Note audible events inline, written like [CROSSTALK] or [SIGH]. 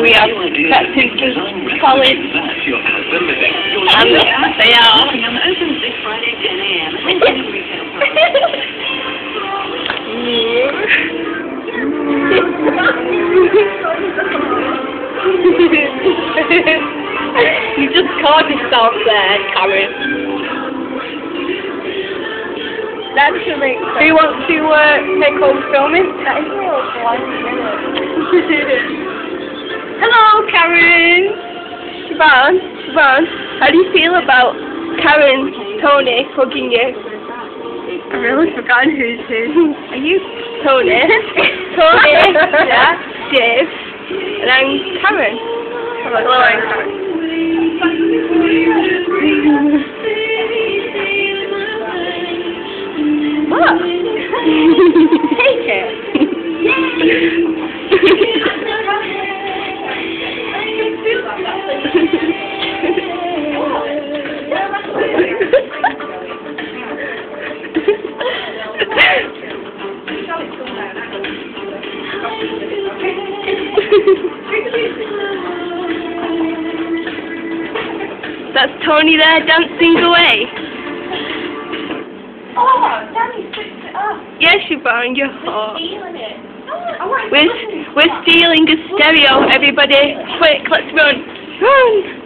We have Captain Colin and they are. Friday 10 a.m. at any retail you just caught yourself there, Karen. That should make. Do you want to uh, take home filming? That is real one minute. Hello, Karen. Siobhan, Siobhan, how do you feel about Karen, Toni hugging you? I really forgot who's who. Are you Toni? [LAUGHS] Toni, yeah, Dave, and I'm Karen. Hello, I'm Karen. Take it. [LAUGHS] That's Toni there dancing away. Oh, fixed it up. Yes, Siobhan, you're hot. Stealing it. Want We're, we're stealing a stereo, everybody. Quick, let's run. Run!